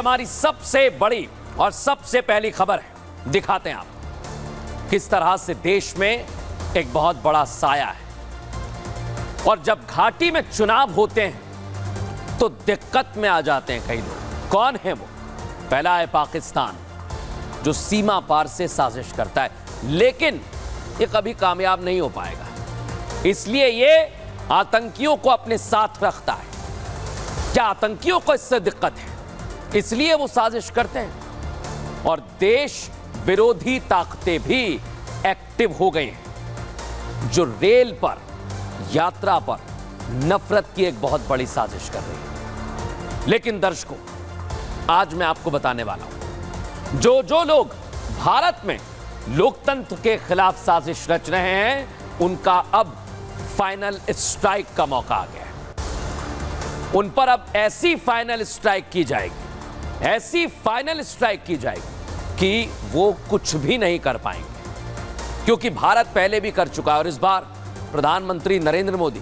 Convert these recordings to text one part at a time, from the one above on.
हमारी सबसे बड़ी और सबसे पहली खबर है। दिखाते हैं आप। किस तरह से देश में एक बहुत बड़ा साया है। और जब घाटी में चुनाव होते हैं तो दिक्कत में आ जाते हैं कई लोग। कौन है वो? पहला है पाकिस्तान, जो सीमा पार से साजिश करता है। लेकिन ये कभी कामयाब नहीं हो पाएगा। इसलिए ये आतंकियों को अपने साथ रखता है। क्या आतंकियों को इससे दिक्कत है? इसलिए वो साजिश करते हैं। और देश विरोधी ताकतें भी एक्टिव हो गई हैं, जो रेल पर, यात्रा पर नफरत की एक बहुत बड़ी साजिश कर रही है। लेकिन दर्शकों, आज मैं आपको बताने वाला हूँ जो जो लोग भारत में लोकतंत्र के खिलाफ साजिश रच रहे हैं, उनका अब फाइनल स्ट्राइक का मौका आ गया है। उन पर अब ऐसी फाइनल स्ट्राइक की जाएगी ऐसी फाइनल स्ट्राइक की जाएगी कि वो कुछ भी नहीं कर पाएँगे। क्योंकि भारत पहले भी कर चुका है और इस बार प्रधानमंत्री नरेंद्र मोदी,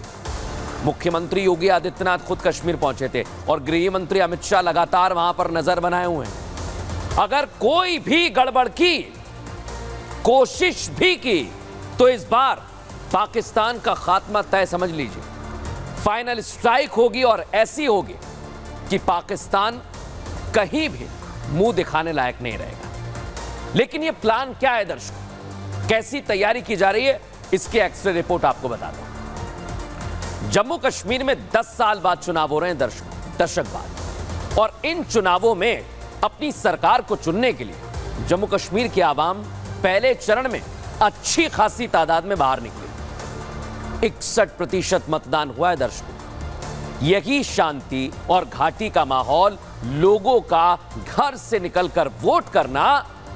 मुख्यमंत्री योगी आदित्यनाथ खुद कश्मीर पहुँचे थे और गृह मंत्री अमित शाह लगातार वहाँ पर नज़र बनाए हुए हैं। अगर कोई भी गड़बड़ की, कोशिश भी की तो इस बार पाकिस्तान का खात्मा तय समझ लीजिए। फाइनल स्ट्राइक होगी और ऐसी होगी कि पाकिस्तान कहीं भी मुँह दिखाने लायक नहीं रहेगा। लेकिन यह प्लान क्या है दर्शकों? कैसी तैयारी की जा रही है? इसकी एक्सरे रिपोर्ट आपको बता दो। जम्मू कश्मीर में 10 साल बाद चुनाव हो रहे हैं दर्शक दशक बाद और इन चुनावों में अपनी सरकार को चुनने के लिए जम्मू कश्मीर की आवाम पहले चरण में अच्छी खासी तादाद में बाहर निकली। इकसठ प्रतिशत मतदान हुआ है दर्शकों। यही शांति और घाटी का माहौल लोगों का घर से निकलकर वोट करना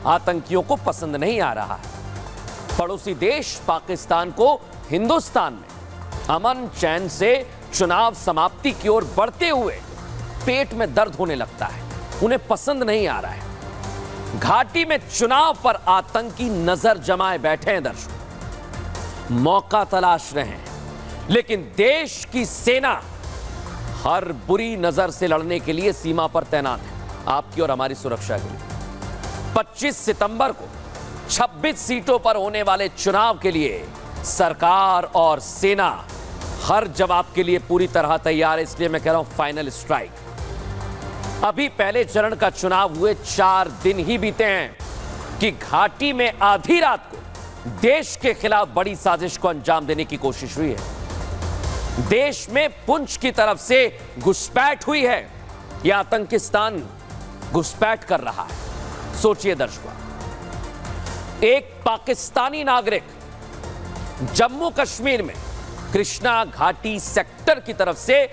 आतंकियों को पसंद नहीं आ रहा है। पड़ोसी देश पाकिस्तान को हिंदुस्तान में अमन चैन से चुनाव समाप्ति की ओर बढ़ते हुए पेट में दर्द होने लगता है। उन्हें पसंद नहीं आ रहा है। घाटी में चुनाव पर आतंकी नज़र जमाए बैठे हैं दर्शक। मौका तलाश रहे हैं। लेकिन देश की सेना हर बुरी नज़र से लड़ने के लिए सीमा पर तैनात है। आपकी और हमारी सुरक्षा के लिए। 25 सितंबर को 26 सीटों पर होने वाले चुनाव के लिए सरकार और सेना हर जवाब के लिए पूरी तरह तैयार है। इसलिए मैं कह रहा हूँ, फाइनल स्ट्राइक। अभी पहले चरण का चुनाव हुए, चार दिन ही बीते हैं कि घाटी में आधी रात को देश के खिलाफ बड़ी साजिश को अंजाम देने की कोशिश हुई है। देश में पुंछ की तरफ़ से घुसपैठ हुई है। यह आतंकिस्तान घुसपैठ कर रहा है। सोचिए दर्शकों, एक पाकिस्तानी नागरिक जम्मू कश्मीर में कृष्णा घाटी सेक्टर की तरफ़ से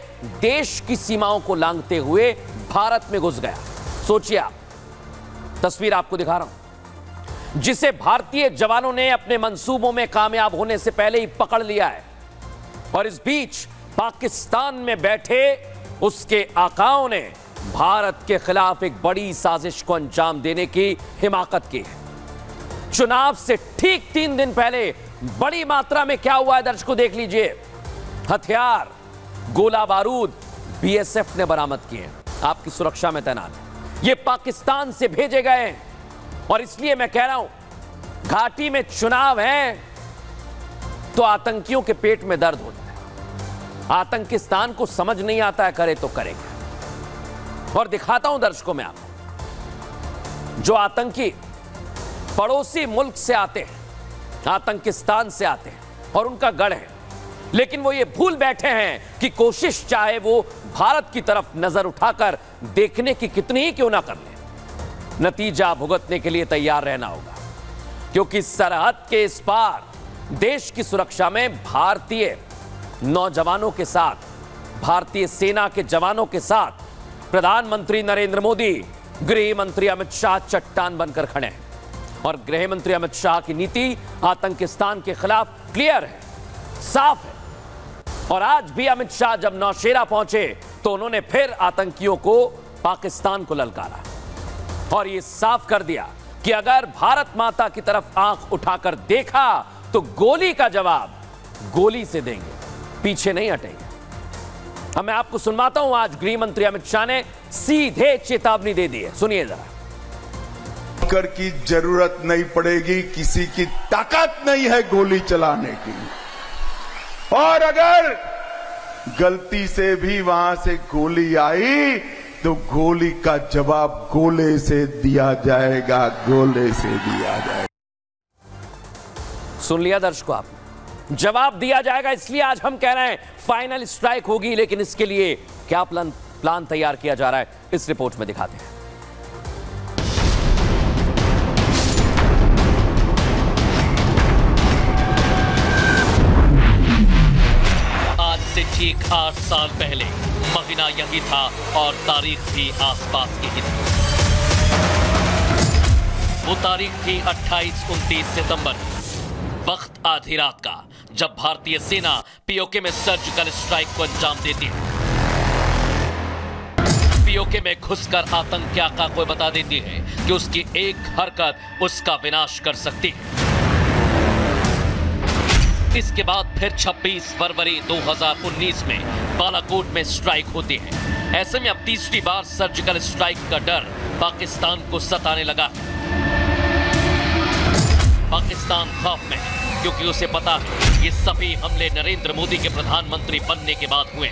देश की सीमाओं को लांघते हुए भारत में घुस गया। सोचिए आप, तस्वीर आपको दिखा रहा हूँ। जिसे भारतीय जवानों ने अपने मंसूबों में कामयाब होने से पहले ही पकड़ लिया है। और इस बीच पाकिस्तान में बैठे उसके आकाओं ने भारत के खिलाफ एक बड़ी साजिश को अंजाम देने की हिमाकत की है। चुनाव से ठीक तीन दिन पहले बड़ी मात्रा में क्या हुआ है दर्शकों, देख लीजिए। हथियार, गोला बारूद बीएसएफ ने बरामद किए आपकी सुरक्षा में तैनात ये पाकिस्तान से भेजे गए और इसलिए मैं कह रहा हूँ, घाटी में चुनाव है तो आतंकियों के पेट में दर्द होता है। आतंकिस्तान को समझ नहीं आता है, करे तो करेगा। और दिखाता हूँ दर्शकों में आप जो आतंकी पड़ोसी मुल्क से आते हैं, आतंकिस्तान से आते हैं, और उनका गढ़ है, लेकिन वो ये भूल बैठे हैं कि कोशिश चाहे वो भारत की तरफ़ नज़र उठाकर देखने की कितनी ही क्यों ना कर ले। नतीजा भुगतने के लिए तैयार रहना होगा, क्योंकि सरहद के इस पार देश की सुरक्षा में भारतीय नौजवानों के साथ, भारतीय सेना के जवानों के साथ प्रधानमंत्री नरेंद्र मोदी गृह मंत्री अमित शाह चट्टान बनकर खड़े हैं। और गृह मंत्री अमित शाह की नीति आतंकिस्तान के खिलाफ क्लियर है, साफ़ है। और आज भी अमित शाह जब नौशेरा पहुँचे तो उन्होंने फिर आतंकियों को पाकिस्तान को ललकारा। और यह साफ़ कर दिया कि अगर भारत माता की तरफ़ आँख उठाकर देखा तो गोली का जवाब गोली से देंगे, पीछे नहीं हटेंगे। अब मैं आपको सुनवाता हूँ, आज गृह मंत्री अमित शाह ने सीधे चेतावनी दे दी है। सुनिए जरा। कर की ज़रूरत नहीं पड़ेगी, किसी की ताकत नहीं है गोली चलाने की। और अगर गलती से भी वहाँ से गोली आई तो गोली का जवाब गोले से दिया जाएगा, गोले से दिया जाएगा। सुन लिया दर्शकों आप। जवाब दिया जाएगा, इसलिए आज हम कह रहे हैं फाइनल स्ट्राइक होगी, लेकिन इसके लिए क्या प्लान प्लान तैयार किया जा रहा है, इस रिपोर्ट में दिखाते हैं। आज से ठीक आठ साल पहले महीना यही था और तारीख भी आसपास की ही थी। वो तारीख थी 28-29 सितंबर। वक्त आधी रात का, जब भारतीय सेना पीओके में सर्जिकल स्ट्राइक को अंजाम देती है। पीओके में घुसकर आतंक को बता देती है कि उसकी एक हरकत उसका विनाश कर सकती है। इसके बाद फिर 26 फरवरी 2019 में बालाकोट में स्ट्राइक होती है। ऐसे में अब तीसरी बार सर्जिकल स्ट्राइक का डर पाकिस्तान को सताने लगा है। पाकिस्तान खौफ में है, क्योंकि उसे पता है, ये सभी हमले नरेंद्र मोदी के प्रधानमंत्री बनने के बाद हुए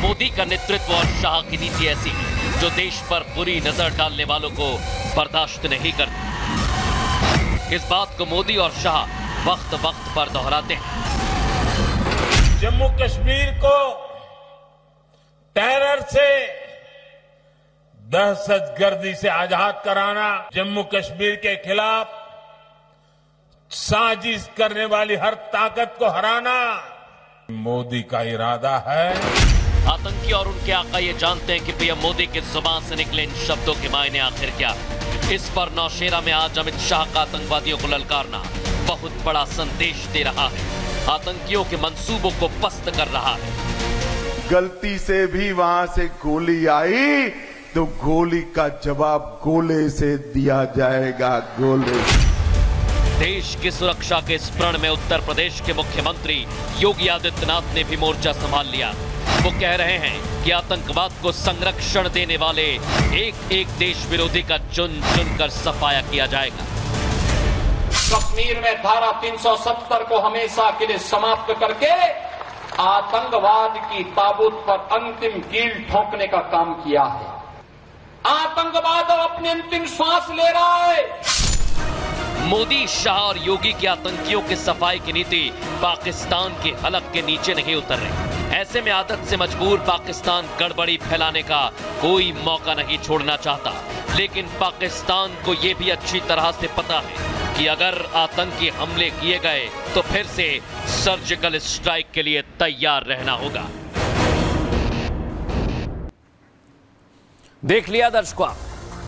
मोदी का नेतृत्व और शाह की नीति ऐसी है, जो देश पर बुरी नज़र डालने वालों को बर्दाश्त नहीं करती। इस बात को मोदी और शाह वक्त वक्त पर दोहराते हैं। जम्मू कश्मीर को टेरर से, दहशतगर्दी से आज़ाद कराना जम्मू कश्मीर के खिलाफ साजिश करने वाली हर ताकत को हराना मोदी का इरादा है। आतंकी और उनके आका ये जानते हैं कि पीएम मोदी की ज़ुबान से निकले इन शब्दों के मायने आखिर क्या इस पर नौशेरा में आज अमित शाह का आतंकवादियों को ललकारना बहुत बड़ा संदेश दे रहा है। आतंकियों के मंसूबों को पस्त कर रहा है। गलती से भी वहाँ से गोली आई तो गोली का जवाब गोले से दिया जाएगा गोले से। देश की सुरक्षा के स्मरण में उत्तर प्रदेश के मुख्यमंत्री योगी आदित्यनाथ ने भी मोर्चा संभाल लिया। वो कह रहे हैं कि आतंकवाद को संरक्षण देने वाले एक एक देश विरोधी का चुन चुन कर सफाया किया जाएगा। कश्मीर में धारा 370 को हमेशा के लिए समाप्त करके आतंकवाद की ताबूत पर अंतिम कील ठोकने का काम किया है। आतंकवाद अपनी अंतिम सांस ले रहा है। मोदी, शाह और योगी की आतंकियों के सफ़ाई की नीति पाकिस्तान के हलक के नीचे नहीं उतर रही। ऐसे में आदत से मजबूर पाकिस्तान गड़बड़ी फैलाने का कोई मौका नहीं छोड़ना चाहता। लेकिन पाकिस्तान को यह भी अच्छी तरह से पता है कि अगर आतंकी हमले किए गए तो फिर से सर्जिकल स्ट्राइक के लिए तैयार रहना होगा। देख लिया दर्शकों